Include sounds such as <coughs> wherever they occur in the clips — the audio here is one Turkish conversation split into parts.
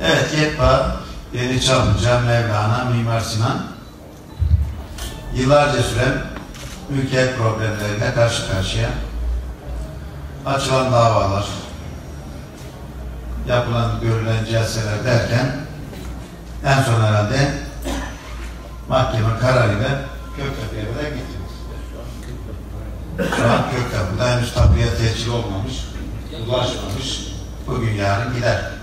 Evet, Yetba, Yeni Çamlıca, Mevlana, Mimar Sinan yıllarca süren mülkiyet problemleriyle karşı karşıya. Açılan davalar, yapılan, görülen celseler derken en son herhalde mahkeme kararıyla Köktepe'ye kadar gittiniz. Şu an Köktepe'de henüz tapuya tescil olmamış, ulaşmamış. Bugün yarın gider.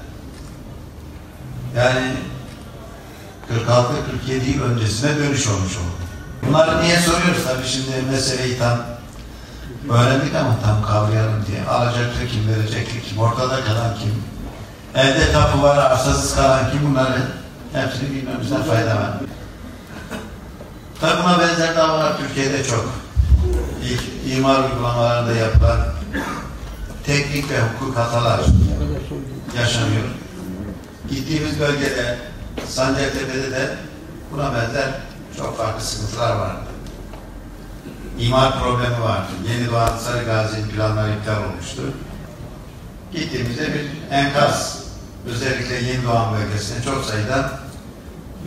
Yani 46-47 yıl öncesine dönüş olmuş oldu. Bunları niye soruyoruz tabii şimdi meseleyi tam öğrendik ama tam kavrayalım diye. Alacaktı kim, verecekti kim, ortada kalan kim, elde tapu var, arsasız kalan kim bunları hepsini bilmemizden fayda var. Tabi buna benzer davalar Türkiye'de çok. İlk imar uygulamalarında yapılan teknik ve hukuk hatalar yaşanıyor. Gittiğimiz bölgede, Sancaktepe'de de buna benzer çok farklı sıkıntılar vardı. İmar problemi vardı. Yeni Doğan Sarıgazi planları iptal olmuştu. Gittiğimizde bir enkaz, özellikle Yeni Doğan bölgesinde çok sayıda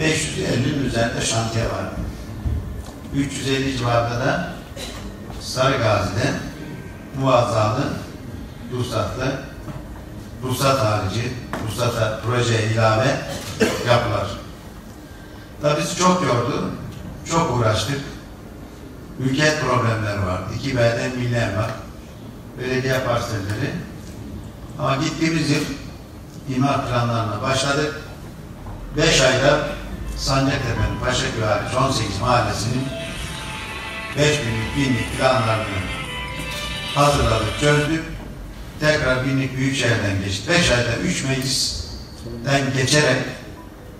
550'nin üzerinde şantiye vardı. 350 civarında da Sarıgazi'de muazzalı, ruhsatlı, ruhsat harici, ruhsata proje ilave yapılar. Tabii bizi çok yordu, çok uğraştık. Mülkiyet problemleri vardı. İki B'den milli var. Belediye parselleri. Ama gittiğimiz yıl imar planlarına başladık. Beş ayda Sancaktepe'nin Paşaköy hariç 18 mahallesinin 5 binlik, binlik planlarını hazırladık, çözdük. Tekrar binlik Büyükşehir'den geçti. 5 ayda 3 meclisten geçerek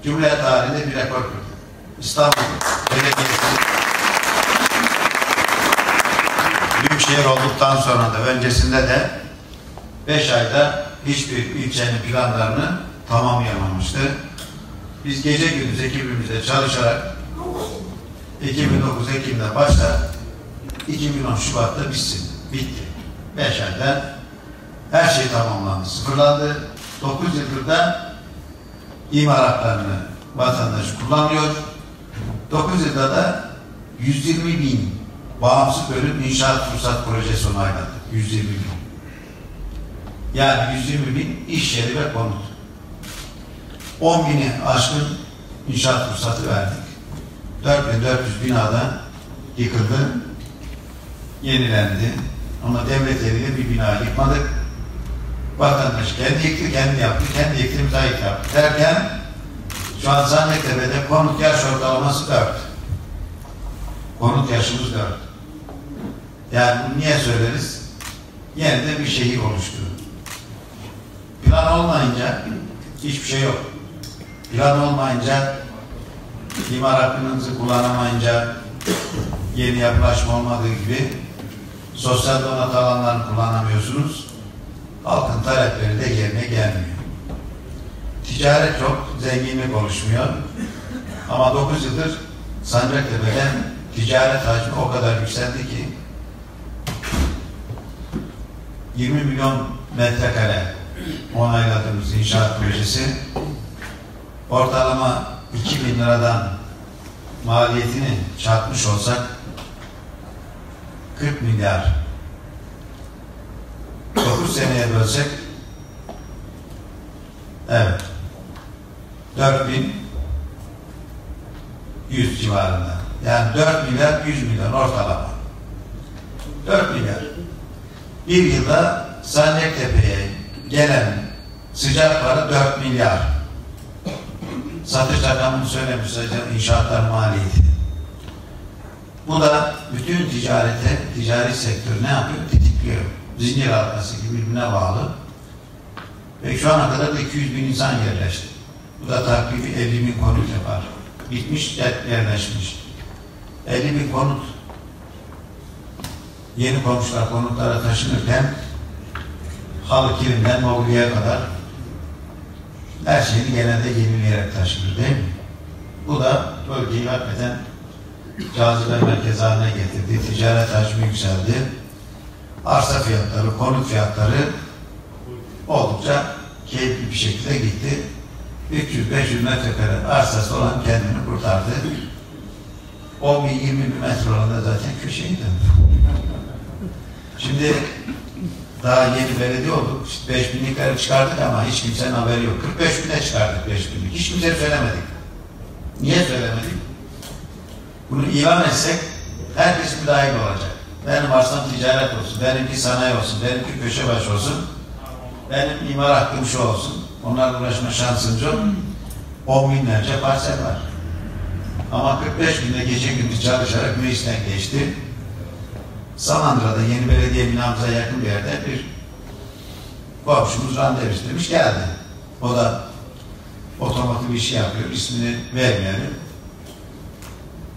Cumhuriyet tarihinde bir rekor kırdı. İstanbul Belediyesi Büyükşehir olduktan sonra da öncesinde de 5 ayda hiçbir ilçenin planlarını tamamlayamamıştı. Biz gece gündüz ekibimizle çalışarak 2009 Ekim'de başlar 2010 Şubat'ta bitsin. Bitti. 5 ayda her şey tamamlandı. Sıfırlandı. 9 yıldır da imar haklarını vatandaş kullanıyor. 9 yılda da 120 bin bağımsız bölüm inşaat ruhsat projesi onayladı. 120 bin. Yani 120 bin iş yeri ve konut. 10 bini aşkın inşaat ruhsatı verdik. 4400 binada yıkıldı, yenilendi. Ama devlet eliyle bir bina yıkmadık. Vatandaş kendi yıktı, kendi yaptı, kendi yıktı, müteahhit yaptı. Derken şu an Zannettepe'de konut yaş ortalaması 4. Konut yaşımız 4. Yani bunu niye söyleriz? Yeniden bir şehir oluştu. Plan olmayınca hiçbir şey yok. Plan olmayınca imar hakkınızı kullanamayınca yeni yapılaşma olmadığı gibi sosyal donat alanlarını kullanamıyorsunuz. Halkın talepleri de yerine gelmiyor. Ticaret çok, zenginlik oluşmuyor. Ama 9 yıldır Sancaktepe'den ticaret hacmi o kadar yükseldi ki 20 milyon metrekare onayladığımız inşaat projesi ortalama 2 bin liradan maliyetini çarpmış olsak 40 milyar 9 seneye bölsek evet 4000 100 civarında. Yani 4 milyar 100 milyon ortalama. 4 milyar. Bir yılda Sancaktepe'ye gelen sıcak para 4 milyar. Satış rakamını söylemiş zaten inşaatlar maliyeti. Bu da bütün ticarete, ticari sektörü ne yapıyor? Tetikliyor. Zincir halkası gibi birbirine bağlı. Ve şu ana kadar da 200 bin insan yerleşti. Bu da takribi 50 bin konut yapar. Bitmiş, yerleşmiş. 50 bin konut. Yeni komşular konutlara taşınırken halı kirinden mobilyaya kadar her şeyini genelde yenileyerek taşınır değil mi? Bu da bölgeyi hakikaten cazibe merkezi haline getirdi. Ticaret hacmi yükseldi. Arsa fiyatları, konut fiyatları oldukça keyifli bir şekilde gitti. 300-500 metrekare arsası olan kendini kurtardı. 10 bin 20 bin metre olanda zaten köşeydi. Şimdi daha yeni belediye olduk. İşte 5 binlikleri çıkardık ama hiç kimsenin haberi yok. 45 bine çıkardık 5 binlik. Hiç kimseye söylemedik. Niye söylemedik? Bunu ilan etsek herkes müdahil olacak. Benim arsam ticaret olsun, benimki sanayi olsun, benimki köşe başı olsun, benim imar hakkım şu olsun. Onlarla uğraşma şansım yok. On binlerce parsel var. Ama 45 günde gece gündüz çalışarak meclisten geçti. Samandıra'da yeni belediye binamıza yakın bir yerde bir komşumuz randevu istemiş geldi. O da otomotiv işi yapıyor. ismini vermeyelim.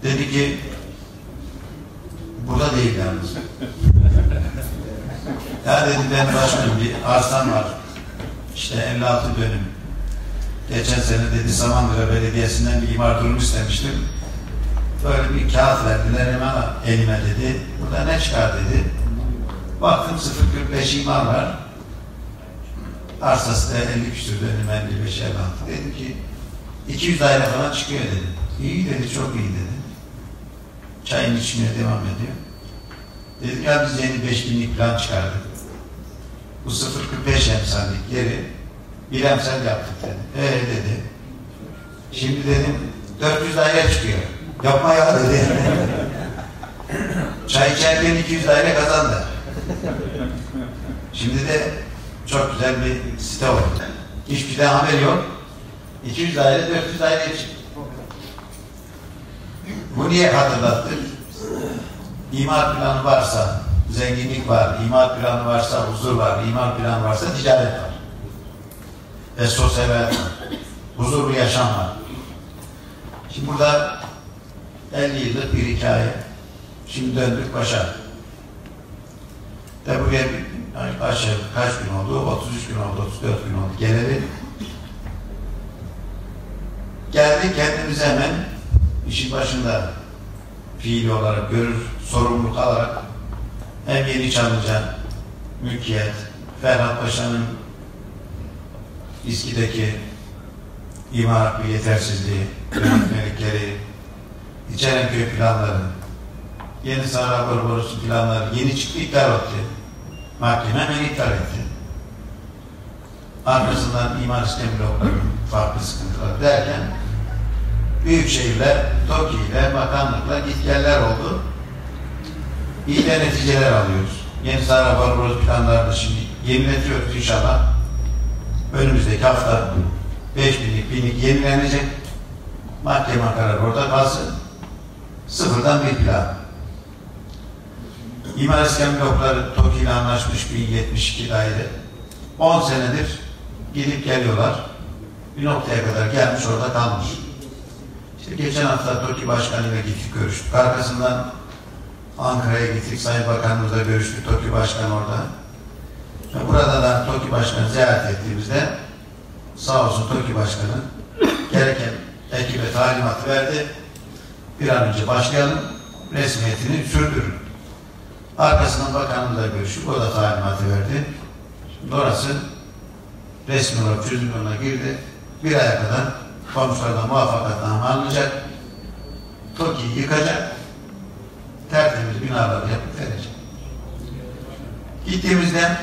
Dedi ki burada değil yalnız. <laughs> ya dedi ben başkanım bir arsam var. İşte 56 dönüm. Geçen sene dedi Samandıra Belediyesi'nden bir imar durumu istemiştim. Böyle bir kağıt verdiler hemen elime dedi. Burada ne çıkar dedi. Baktım 045 imar var. Arsası da 50 küsür dönüm 55 56. Dedim ki 200 daire falan çıkıyor dedi. İyi dedi çok iyi dedi. Çayını içmeye devam ediyor. Dedim ya biz yeni 5000'lik plan çıkardık. Bu 045 emsallik yeri bir emsal yaptık dedi. Ee dedi. Şimdi dedim 400 daire çıkıyor. Yapma ya dedi. <laughs> Çay içerken 200 daire kazandı. Şimdi de çok güzel bir site oldu. Hiçbir şeyden haberi yok. 200 daire 400 daire çıktı. Bu niye hatırlattık? İmar planı varsa zenginlik var, imar planı varsa huzur var, imar planı varsa ticaret var. Ve sosyal var. Huzurlu yaşam var. Şimdi burada 50 yıllık bir hikaye. Şimdi döndük başa. De buraya aşağı kaç gün oldu? 33 gün oldu, 34 gün oldu. Gelelim. Geldik kendimize hemen işin başında fiili olarak görür, sorumluluk alarak hem Yeni Çamlıca, mülkiyet, Ferhat Paşa'nın İSKİ'deki imar hakkı yetersizliği, yönetmelikleri, İçerenköy planları, Yeni Sahra Borusu planları yeni çıktı iptal etti. Mahkeme hemen iptal etti. Arkasından imar sistemi blokları, farklı sıkıntılar derken büyük şehirler, TOKİ ile, bakanlıkla gitgeller oldu. İyi de neticeler alıyoruz. Yeni Sahra Barbaros planlarını şimdi yeniletiyoruz inşallah. Önümüzdeki hafta 5 binlik, binlik yenilenecek. Mahkeme kararı orada kalsın. Sıfırdan bir plan. İmar iskan blokları TOKİ ile anlaşmış 1072 daire. 10 senedir gidip geliyorlar. Bir noktaya kadar gelmiş orada kalmış. İşte geçen hafta TOKİ Başkanı ile gittik görüştük. Arkasından Ankara'ya gittik. Sayın Bakanımızla görüştük. TOKİ Başkanı orada. Ve burada da TOKİ Başkanı ziyaret ettiğimizde sağ olsun TOKİ Başkanı gereken ekibe talimatı verdi. Bir an önce başlayalım. Resmiyetini sürdürün. Arkasından bakanımla görüştük. O da talimatı verdi. Şimdi orası resmi olarak çözüm yoluna girdi. Bir aya kadar komşulardan muvaffakatname alınacak. TOKİ'yi yıkacak. Tertemiz binalar yapıp verecek. Gittiğimizde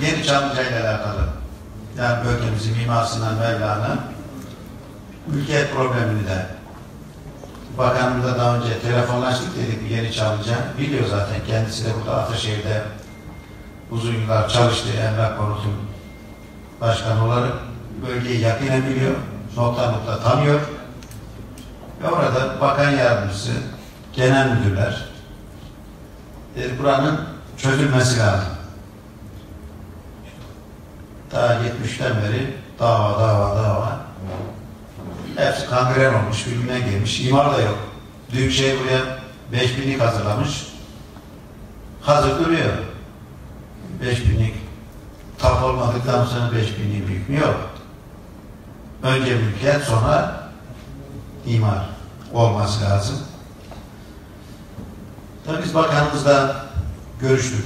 Yeni Çamlıca ile alakalı yani bölgemizin mimarsından Mevlana ülke problemini de bakanımızla daha önce telefonlaştık dedik Yeni Çamlıca. Biliyor zaten kendisi de burada Ataşehir'de uzun yıllar çalıştı emlak konutum başkan olarak bölgeyi yakinen biliyor. Nokta nokta tanıyor. Ve orada bakan yardımcısı, genel müdürler dedi buranın çözülmesi lazım. Daha 70'ten beri dava, dava, dava. Hepsi kangren olmuş, birbirine girmiş. İmar da yok. Büyükşehir buraya 5000'lik hazırlamış. Hazır duruyor. 5000'lik tap olmadıktan sonra 5000'lik büyük mü? Yok. Önce mülkiyet sonra imar olması lazım. Tabii biz bakanımızla görüştük.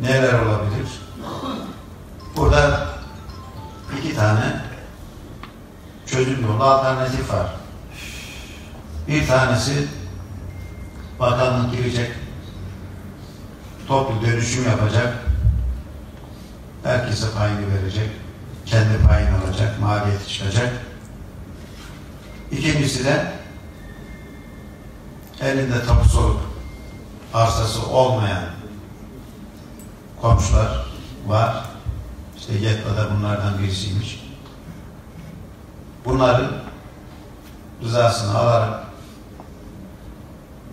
Neler olabilir? Burada iki tane çözüm yolu alternatif var. Bir tanesi bakanlık girecek, toplu dönüşüm yapacak, herkese payını verecek, kendi payını alacak, maliyeti çıkacak. İkincisi de elinde tapusu olup arsası olmayan komşular var. İşte Yetba'da bunlardan birisiymiş. Bunların rızasını alarak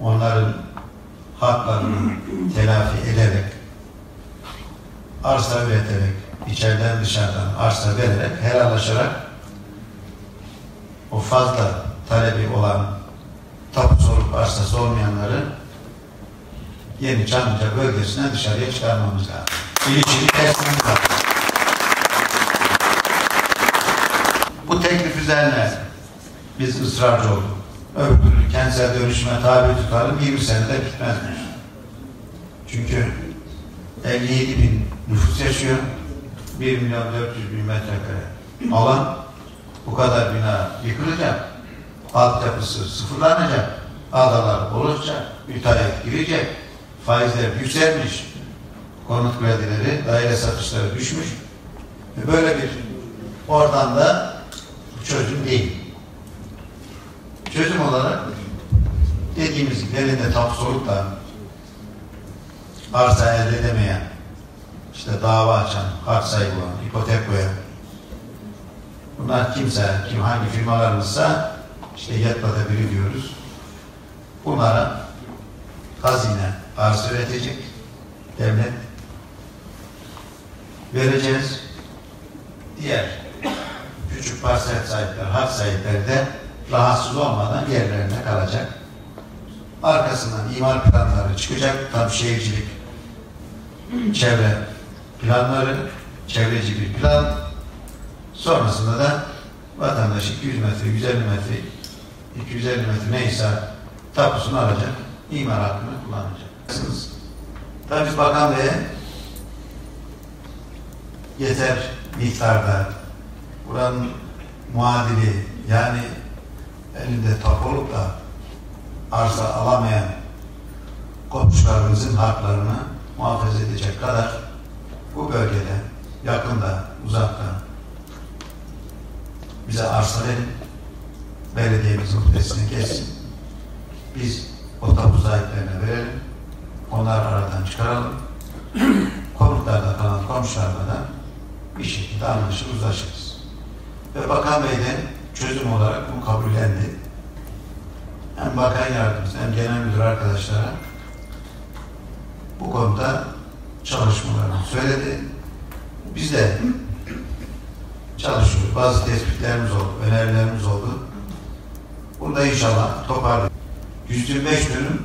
onların haklarını telafi ederek arsa üreterek içeriden dışarıdan arsa vererek helallaşarak o fazla talebi olan tapu sorup arsası olmayanları yeni Çamlıca bölgesine dışarıya çıkarmamız lazım. İlişkili kesmemiz lazım. Bu teklif üzerine biz ısrarcı olduk. Öbür kentsel dönüşüme tabi tutalım 20 senede bitmezmiş. Çünkü 57 bin nüfus yaşıyor. 1 milyon 400 bin metrekare alan bu kadar bina yıkılacak. Altyapısı sıfırlanacak. Adalar olacak. Müteahhit girecek. Faizler yükselmiş. Konut kredileri, daire satışları düşmüş. Ve böyle bir ortamda çözüm değil. Çözüm olarak dediğimiz gibi elinde tapusu olup da arsa elde edemeyen, işte dava açan, hak sahibi olan, ipotek koyan, bunlar kimse, kim hangi firmalarımızsa işte yatmada biri diyoruz. Bunlara hazine arz üretecek devlet vereceğiz. Diğer küçük parsel sahipleri, hak sahipleri de rahatsız olmadan yerlerinde kalacak. Arkasından imar planları çıkacak. Tam şehircilik, çevre planları, çevreci bir plan. Sonrasında da vatandaş 200 metre, 150 metre, 250 metre neyse tapusunu alacak, imar hakkını kullanacaksınız. Tabii biz Bakan Bey'e yeter miktarda buranın muadili yani elinde tapu olup da arsa alamayan komşularımızın haklarını muhafaza edecek kadar bu bölgede yakında, uzakta bize arsa verin, belediyemiz muhtesini kessin. Biz o tapu sahiplerine verelim, onları aradan çıkaralım. <clears throat> Konutlarda kalan komşularla da bir şekilde anlaşır, uzlaşırız. Ve Bakan Bey'den çözüm olarak bu kabullendi. Hem bakan yardımcısı hem genel müdür arkadaşlara bu konuda çalışmalarını söyledi. Biz de çalışıyoruz. Bazı tespitlerimiz oldu, önerilerimiz oldu. Burada inşallah toparlayacağız. 125 dönüm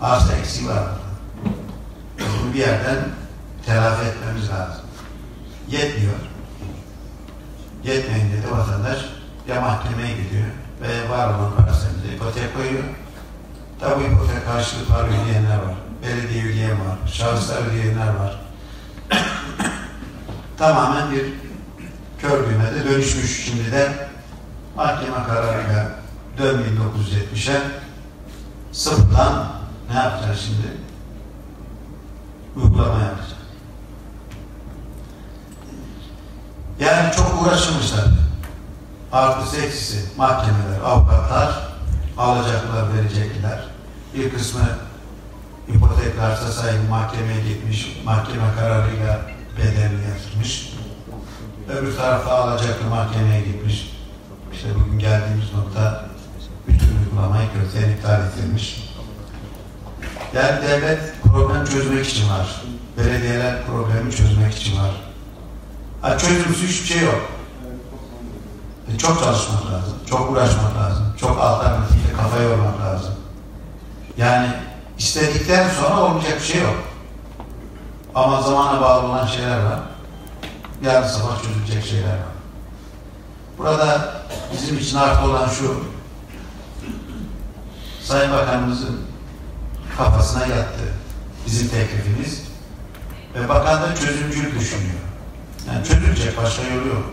arsa eksiği var. Bunu bir yerden telafi etmemiz lazım. Yetmiyor. Yetmeyince de vatandaş ya mahkemeye gidiyor ve var olan parasını ipotek koyuyor. Tabi ipotek karşılığı para ödeyenler var. Belediye ödeyen var. Şahıslar ödeyenler var. Tamamen bir kör düğmede dönüşmüş. Şimdi de mahkeme kararıyla dön 1970'e sıfırdan ne yapacağız şimdi? Uygulama yapacağız. Yani çok uğraşılmışlar. Artısı eksisi mahkemeler, avukatlar alacaklar, verecekler. Bir kısmı ipotek arsa sahibi mahkemeye gitmiş, mahkeme kararıyla bedelini yatırmış. Öbür tarafta alacaklı mahkemeye gitmiş. İşte bugün geldiğimiz nokta bütün uygulamayı gözden iptal ettirmiş. Yani devlet problem çözmek için var. Belediyeler problemi çözmek için var. Ha, çözümsüz hiçbir şey yok. E, çok çalışmak lazım, çok uğraşmak lazım, çok alternatifle kafa yormak lazım. Yani istedikten sonra olmayacak bir şey yok. Ama zamana bağlı olan şeyler var. Yarın sabah çözülecek şeyler var. Burada bizim için artı olan şu, Sayın Bakanımızın kafasına yattı bizim teklifimiz ve bakan da çözümcül düşünüyor. Yani çözülecek başka yolu yok.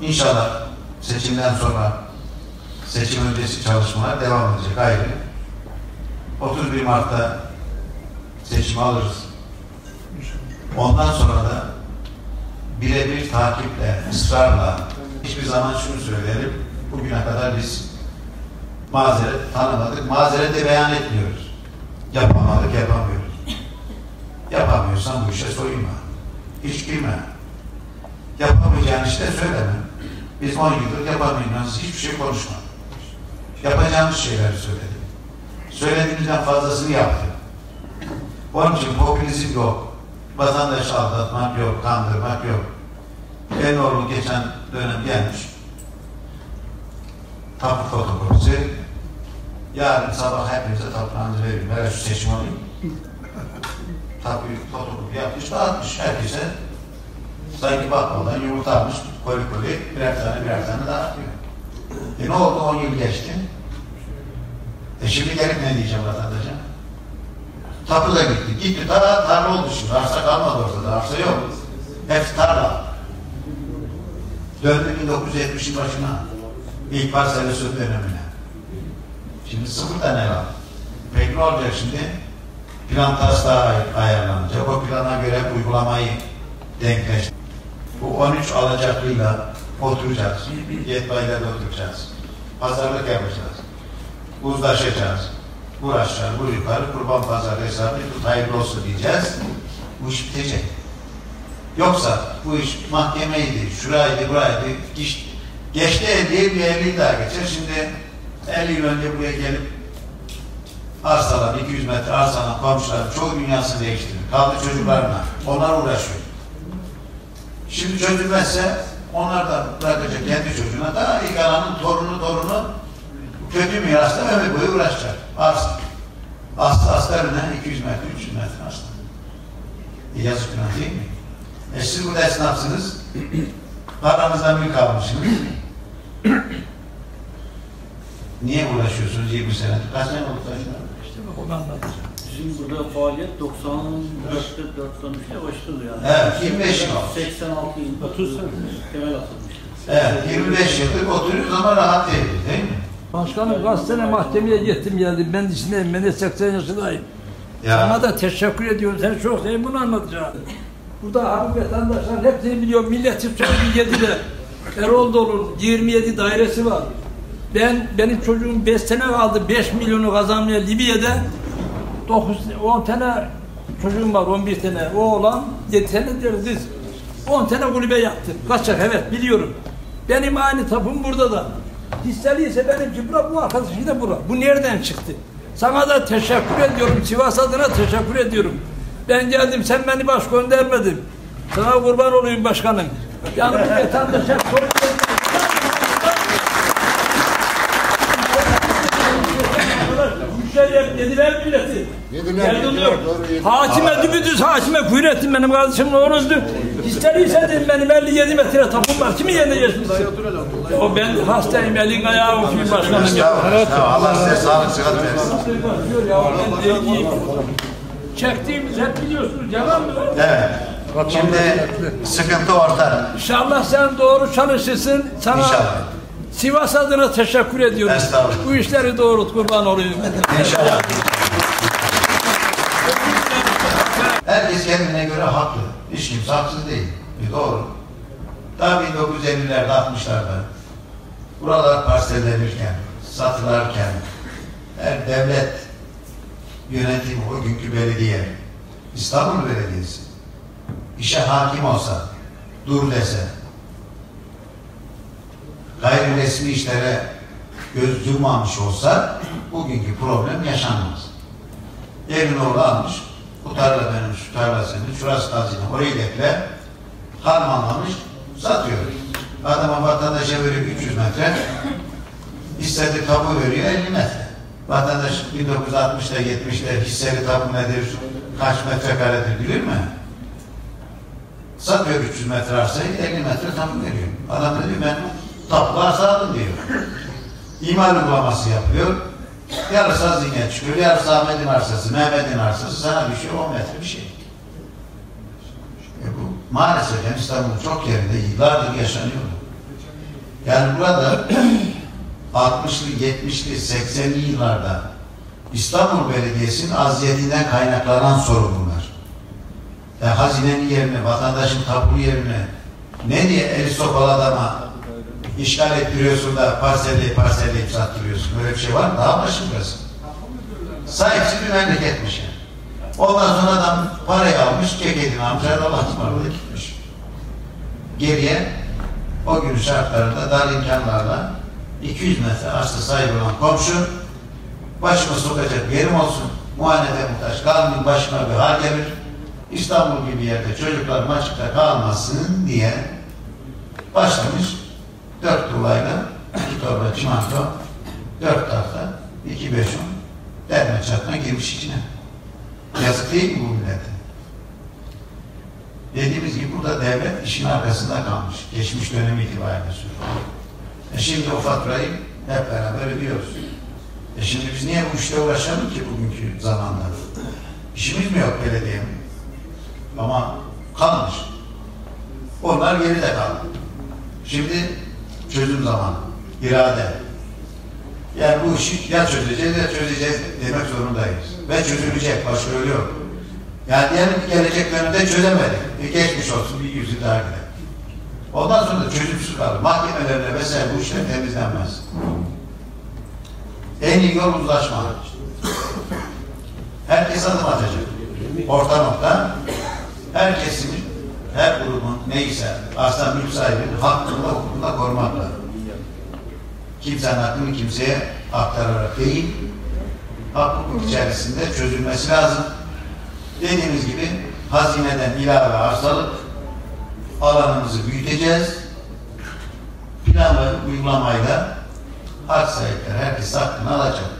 İnşallah seçimden sonra seçim öncesi çalışmalar devam edecek ayrı. 31 Mart'ta seçimi alırız. Ondan sonra da birebir takiple, ısrarla hiçbir zaman şunu söyleyelim. Bugüne kadar biz mazeret tanımadık. Mazeret de beyan etmiyoruz. Yapamadık, yapamıyoruz. Yapamıyorsan bu işe soyunma. Hiç girme. Yapamayacağın işte söyleme. Biz 10 yıldır yapamayacağımız hiçbir şey konuşmadık. Yapacağımız şeyleri söyledik. Söylediğimizden fazlasını yaptık. Onun için popülizm yok. Vatandaşı aldatmak yok, kandırmak yok. En oğlu geçen dönem gelmiş. Tapu fotokopisi. Yarın sabah hepinize tapularınızı vereyim. Ver şu seçim alayım. Tapuyu fotokopi yapmış, dağıtmış herkese. Sanki bakmadan yumurta almış, koli koli birer tane birer tane dağıtıyor. E ne oldu? 10 yıl geçti. E şimdi gelip ne diyeceğim vatandaşa? Tapu da gitti. Gitti ta tarla oldu şimdi. Arsa kalmadı ortada. Arsa yok. Hepsi tarla. Döndü 1970'in başına. İlk parselasyon dönemine. Şimdi sıfır tane var. Peki ne olacak şimdi? Plan taslağı ayarlanacak. O plana göre uygulamayı denkleş. Bu 13 alacaklıyla oturacağız. Yetmayla oturacağız. Pazarlık yapacağız. Uzlaşacağız. Vur aşağı, vur yukarı, kurban pazarı hesabı tut hayırlı olsun diyeceğiz. Bu iş bitecek. Yoksa bu iş mahkemeydi, şuraydı, buraydı, geç, geçti 50 bir 50 daha geçer. Şimdi 50 yıl önce buraya gelip arsalar, 200 metre arsalan komşuların çoğu dünyasını değiştirdi. Kaldı çocuklarına. Onlar uğraşıyor. Şimdi çözülmezse onlar da bırakacak kendi çocuğuna da ilk ananın torunu torunu kötü mirasla ömür boyu uğraşacak. Arsa. Aslı aslarına 200 metre, 300 metre aslı. E yazık günah değil mi? E siz burada esnafsınız. <clears throat> Paranızdan bir kalmışsınız. <clears throat> Niye uğraşıyorsunuz 20 senedir? Kaç sene oldu? İşte bak onu anladım. Bizim burada faaliyet 94'te 93'te başladı yani. Evet, 25 yıl oldu. 86 yılında 30 sene. temel atılmıştı. Evet, 25 yıldır oturuyoruz ama rahat değiliz değil mi? Başkanım kaç sene mahkemeye gittim geldim. Ben içindeyim. Ben de 80 yaşındayım. Ya. Sana da teşekkür ediyorum. Sen çok değil bunu anlatacağım. Burada abi vatandaşlar hepsini biliyor. Milleti söyledi yedide. Erol Dolu'nun 27 dairesi var. Ben benim çocuğum 5 sene kaldı 5 milyonu kazanmaya Libya'da 9 10 tane çocuğum var 11 tane oğlan 7 tane de kız 10 tane kulübe yaptım. Kaçak evet biliyorum. Benim aynı tapum burada da. Hisseliyse benimki bura bu arkadaşı da bura. Bu nereden çıktı? Sana da teşekkür ediyorum. Sivas adına teşekkür ediyorum. Ben geldim sen beni baş göndermedin. Sana kurban olayım başkanım. Yani bu vatandaşa yediler milleti. Yediler, yediler. Hakime dübüdüz hakime kuyrettim benim kardeşim ne olurdu. İsteriyse dedim benim 57 metre tapum var. Kimin yerine geçmişsin? O ben hastayım elin ayağı okuyayım başkanım ya. Allah size sağlık sıhhat versin. Diyor ya ben deliyim. Çektiğimiz hep biliyorsunuz yalan mı? Evet. Şimdi sıkıntı ortada. İnşallah sen doğru çalışırsın. Sana İnşallah. Sivas adına teşekkür ediyorum. Bu işleri doğrult kurban olayım. İnşallah. Kendine göre haklı. Hiç kimse haksız değil. Bir doğru. Daha 1950'lerde, 60'larda buralar parsellenirken, satılarken her devlet yönetimi, o günkü belediye, İstanbul Belediyesi işe hakim olsa, dur dese, gayri resmi işlere göz yummamış olsa bugünkü problem yaşanmaz. Yerin oğlu almış, bu tarla benim, şu tarla senin, şurası hazine, orayı bekle, harmanlamış, satıyor. Adama vatandaşa veriyor 300 metre, hisseli tapu veriyor 50 metre. Vatandaş 1960'da 70'de hisseli tapu nedir, kaç metrekaredir bilir mi? Satıyor 300 metre arsayı 50 metre tapu veriyor. Adam da diyor ben tapu arsa aldım diyor. İmal uygulaması yapıyor. Yarısı hazine çıkıyor, yarısı Ahmet'in arsası, Mehmet'in arsası sana düşüyor 10 metre bir şey. E bu maalesef yani İstanbul'un çok yerinde yıllardır yaşanıyor. Yani burada 60'lı, 70'li, 80'li yıllarda İstanbul Belediyesi'nin aziyetinden kaynaklanan sorun bunlar. Yani hazinenin yerine, vatandaşın tapulu yerine ne diye eli sopalı adama işgal ettiriyorsun da parselle parselle sattırıyorsun. Böyle bir şey var mı? Daha başım burası. Sahipsiz bir memleketmiş yani. Ondan sonra adam parayı almış, ceketini almış, araba ısmarladı gitmiş. Geriye o gün şartlarında dar imkanlarla 200 metre arsa sahibi olan komşu başıma sokacak yerim olsun, muayenede muhtaç kalmayayım, başıma bir hal gelir. İstanbul gibi yerde çocuklar açıkta kalmasın diye başlamış dört tuğlayla iki torba çimento, dört tahta, iki beş on derme çatma girmiş içine. Yazık değil mi bu millete? Dediğimiz gibi burada devlet işin arkasında kalmış. Geçmiş dönemi itibariyle söylüyorum. E şimdi o faturayı hep beraber ödüyoruz. E şimdi biz niye bu işle uğraşalım ki bugünkü zamanda? İşimiz mi yok belediye mi? Ama kalmış. Onlar geride kaldı. Şimdi çözüm zamanı, irade. Yani bu işi ya çözeceğiz ya çözeceğiz demek zorundayız. Ve çözülecek, başka yolu yok. Yani diyelim ki gelecek dönemde çözemedik. E geçmiş olsun, bir yüzü daha gider. Ondan sonra da çözümsüz kalır. Mahkemelerle vesaire bu işler temizlenmez. En iyi yol uzlaşma. Herkes adım atacak. Orta nokta herkesin, her grubun neyse aslında mülk sahibinin hakkında, hukukunda korumakla. Kimsenin hakkını kimseye aktararak değil, hak içerisinde çözülmesi lazım. Dediğimiz gibi hazineden ilave arsalık alanımızı büyüteceğiz. Plan ve uygulamayla hak sahipleri herkes hakkını alacak.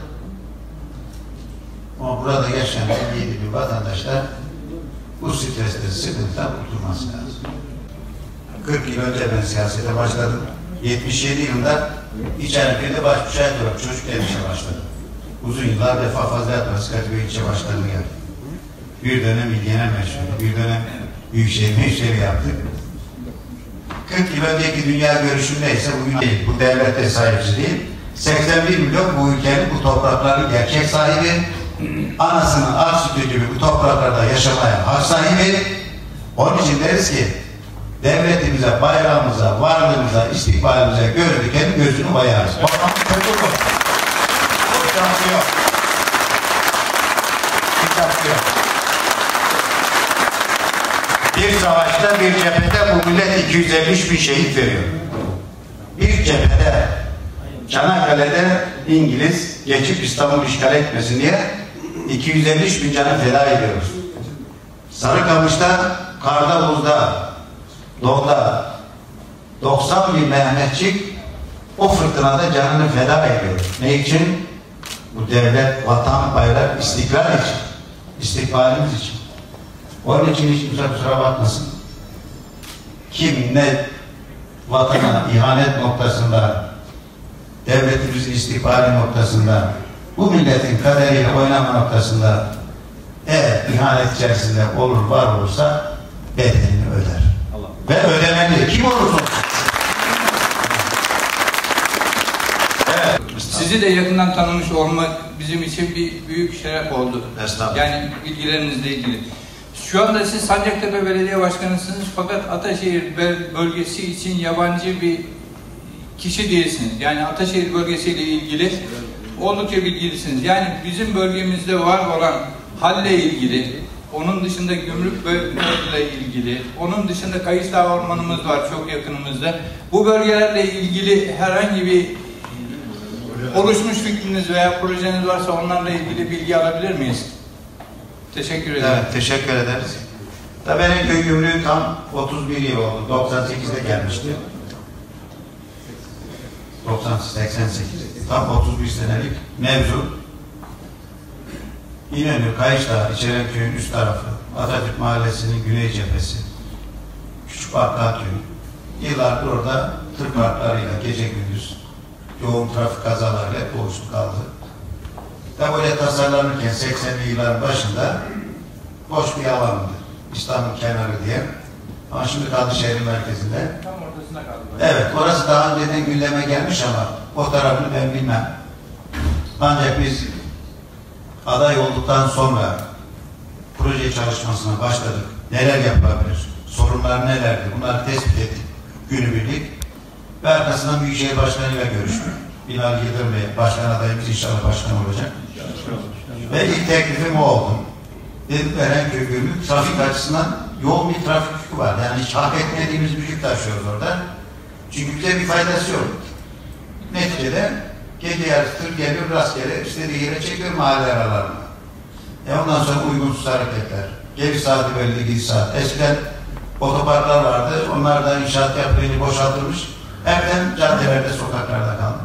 Ama burada yaşayan 57 bin vatandaşlar bu stresten, sıkıntıdan kurtulması lazım. 40 yıl önce ben siyasete başladım. 77 yılında İçerikli'de baş müşahit olarak çocuk işe başladım. Uzun yıllar Vefa Fazilet Vasikati ve ilçe başkanlığı yaptım. Bir dönem il genel meşhur, bir dönem büyükşehir meşhuri yaptık. 40 yıl önceki dünya görüşüm neyse bugün değil. Bu devlete sahipsi değil. 81 milyon bu ülkenin bu toprakların gerçek sahibi. Anasının ak sütü gibi bu topraklarda yaşamaya hak sahibi. Onun için deriz ki devletimize, bayrağımıza, varlığımıza, istikbalimize göz dikenin gözünü bayarız. Babamın çocuğu bu. Hiç yok. Yok. Bir savaşta, bir cephede bu millet 253 bin şehit veriyor. Bir cephede, Çanakkale'de İngiliz geçip İstanbul işgal etmesin diye 253 bin canı feda ediyoruz. Sarıkamış'ta, karda buzda, Doğuda 90 bin Mehmetçik o fırtınada canını feda ediyor. Ne için? Bu devlet, vatan, bayrak, istikrar için. İstikbalimiz için. Onun için hiç kimse kusura bakmasın. Kim ne vatana ihanet noktasında, devletimizin istikbali noktasında, bu milletin kaderiyle oynama noktasında eğer ihanet içerisinde olur, var olursa bedelini öder ve ödemeli. Kim olursa. Evet. Sizi de yakından tanımış olmak bizim için bir büyük şeref oldu. Estağfurullah. Yani bilgilerinizle ilgili. Şu anda siz Sancaktepe Belediye Başkanısınız fakat Ataşehir bölgesi için yabancı bir kişi değilsiniz. Yani Ataşehir bölgesiyle ilgili oldukça bilgilisiniz. Yani bizim bölgemizde var olan halle ilgili, onun dışında gümrük bölgelerle ilgili, onun dışında Kayısdağ Ormanımız var çok yakınımızda. Bu bölgelerle ilgili herhangi bir oluşmuş fikriniz veya projeniz varsa onlarla ilgili bilgi alabilir miyiz? Teşekkür ederim. Evet, teşekkür ederiz. Da benim köy gümrüğü tam 31 yıl oldu. 98'de gelmişti. 98, tam 31 senelik mevzu. İnönü, Kayışdağ, İçerenköy'ün üst tarafı, Atatürk Mahallesi'nin güney cephesi, Küçük Bakkaköy. Yıllardır orada tır parklarıyla gece gündüz yoğun trafik kazalarıyla hep boğuştu kaldı. Ve böyle tasarlanırken 80'li yılların başında boş bir alandı. İstanbul kenarı diye. Ama şimdi kaldı şehrin merkezinde. Tam ortasında kaldı. Evet, orası daha önceden gündeme gelmiş ama o tarafını ben bilmem. Ancak biz aday olduktan sonra proje çalışmasına başladık. Neler yapılabilir? Sorunlar nelerdi? Bunları tespit ettik. Günübirlik. Ve arkasından Büyükşehir Başkanı'yla görüştük. Binali Yıldırım Bey, başkan adayımız inşallah başkan olacak. Ve ilk teklifim o oldu. Dedim Erenköy Gümrük trafik açısından yoğun bir trafik yükü var. Yani hiç etmediğimiz bir yük taşıyoruz orada. Çünkü bize bir faydası yok. Neticede gece yarısı geliyor rastgele istediği yere çekiyor mahalle aralarına. E ondan sonra uygunsuz hareketler. Geliş saati belli, gidiş saat. Eskiden otoparklar vardı. Onlar da inşaat yapılınca boşaltılmış. Hepten caddelerde, sokaklarda kaldı.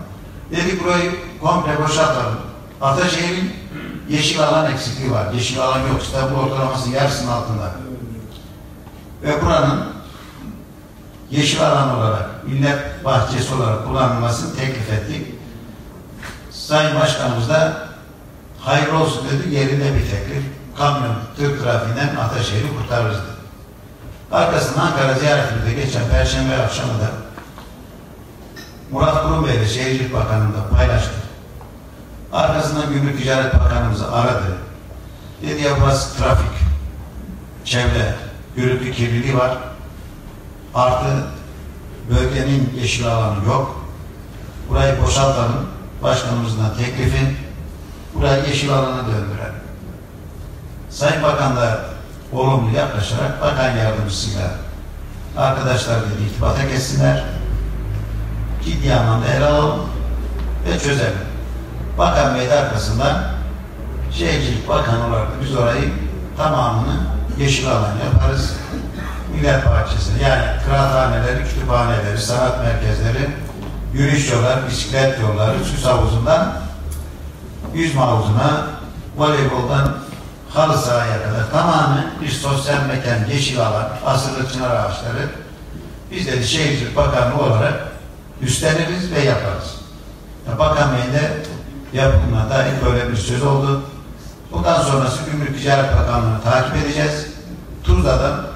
Dedik burayı komple boşaltalım. Ataşehir'in yeşil alan eksikliği var. Yeşil alan yok. İstanbul ortalaması yarısının altında. Ve buranın yeşil alan olarak, millet bahçesi olarak kullanılmasını teklif ettik. Sayın Başkanımız da hayırlı olsun dedi, yerinde bir teklif. Kamyon, tır trafiğinden Ataşehir'i kurtarırız dedi. Arkasından Ankara ziyaretimizde geçen Perşembe akşamı da Murat Kurum Bey de Şehircilik Bakanı'nda paylaştı. Arkasından Gümrük Ticaret Bakanımızı aradı. Dedi ya burası trafik, çevre, gürültü kirliliği var. Artı bölgenin yeşil alanı yok. Burayı boşaltalım. Başkanımızdan teklifi burayı yeşil alana döndürelim. Sayın Bakan da olumlu yaklaşarak bakan yardımcısıyla arkadaşlar dedi irtibata geçsinler. Ciddi anlamda ele alalım ve çözelim. Bakan Bey de arkasından Şehircilik Bakanı olarak biz orayı tamamını yeşil alan yaparız. Millet bahçesi yani kıraathaneleri, kütüphaneleri, sanat merkezleri, yürüyüş yolları, bisiklet yolları, süs havuzundan yüzme havuzuna, voleyboldan halı sahaya kadar tamamen bir sosyal mekan, yeşil alan, asırlık çınar ağaçları biz de Şehircilik Bakanlığı olarak üstleniriz ve yaparız. Ya Bakan Bey'in de yapımına dair böyle bir söz oldu. Bundan sonrası Gümrük Ticaret Bakanlığı'nı takip edeceğiz. Tuzla'dan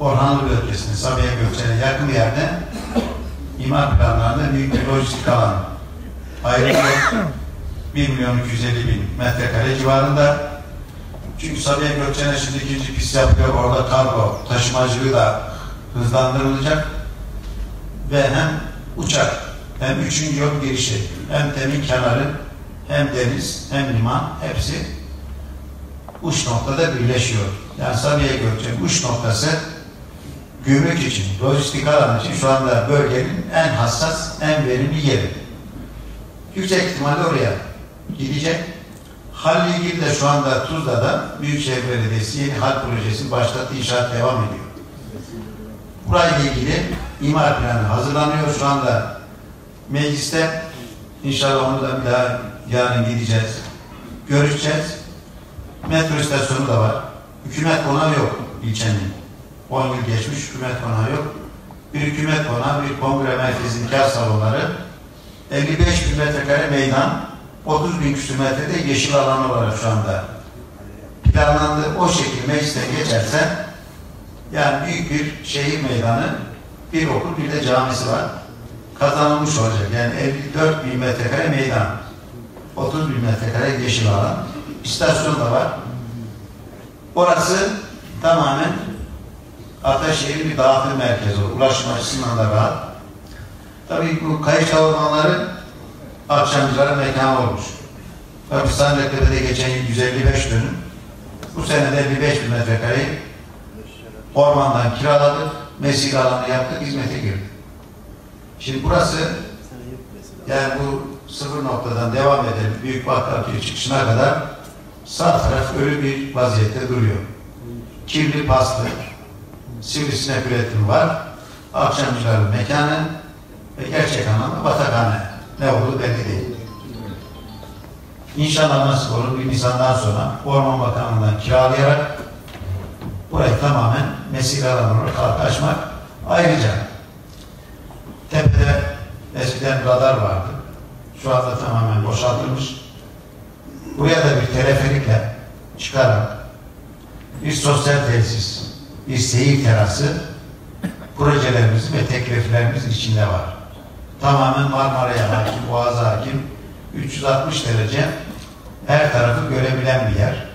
Orhanlı bölgesine, Sabiha Gökçen'e yakın bir yerde imar planlarında büyük bir lojistik alan ayrılıyor. 1 <coughs> milyon 250 bin metrekare civarında. Çünkü Sabiha Gökçen'e şimdi ikinci pist yapıyor. Orada kargo taşımacılığı da hızlandırılacak. Ve hem uçak hem üçüncü yol girişi hem temin kenarı hem deniz hem liman hepsi uç noktada birleşiyor. Yani Sabiha Gökçen uç noktası gümrük için, lojistik alan için şu anda bölgenin en hassas, en verimli yeri. Yüksek ihtimalle oraya gidecek. Halle ilgili de şu anda Tuzla'da Büyükşehir Belediyesi yeni hal projesini başlattı, inşaat devam ediyor. Burayla ilgili imar planı hazırlanıyor şu anda mecliste. İnşallah onu da bir daha yarın gideceğiz. Görüşeceğiz. Metro istasyonu da var. Hükümet konağı yok ilçenin. 10 yıl geçmiş hükümet konağı yok. Bir hükümet konağı, bir kongre merkezi nikah salonları, 55 bin metrekare meydan, 30 bin küsur metrede yeşil alan olarak şu anda planlandı. O şekilde mecliste geçerse yani büyük bir şehir meydanı, bir okul, bir de camisi var. Kazanılmış olacak. Yani 54 bin metrekare meydan, 30 bin metrekare yeşil alan, istasyon da var. Orası tamamen Ataşehir bir dağıtım merkezi. Ulaşım açısından da rahat. Tabii bu kayış ormanları akşamcılara mekan olmuş. Tabii Sancaktepe'de geçen yıl 155 dönüm. Bu sene de 55 bin metrekareyi ormandan kiraladık. Mesik alanı yaptık, hizmete girdik. Şimdi burası yani bu sıfır noktadan devam edelim. Büyük Bakkalköy çıkışına kadar sağ taraf ölü bir vaziyette duruyor. Kirli paslı, sivrisinek üretimi var. Akşamcıların mekanı ve gerçek anlamda batakhane. Ne olduğu belli değil. İnşallah nasip olur bir Nisan'dan sonra Orman Bakanlığı'ndan kiralayarak burayı tamamen mesire alanı olarak halka. Ayrıca tepede eskiden radar vardı. Şu anda tamamen boşaltılmış. Buraya da bir teleferikle çıkarak bir sosyal tesis, bir seyir terası projelerimizin ve tekliflerimizin içinde var. Tamamen Marmara'ya hakim, Boğaz'a hakim, 360 derece her tarafı görebilen bir yer.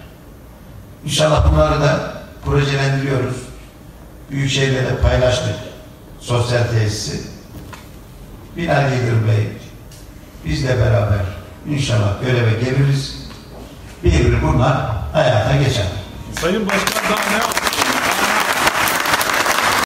İnşallah bunları da projelendiriyoruz. Büyükşehir'le de paylaştık sosyal tesisi. Binali Yıldırım Bey bizle beraber inşallah göreve geliriz. Bir bir bunlar hayata geçer. Sayın Başkan daha ne yaptı?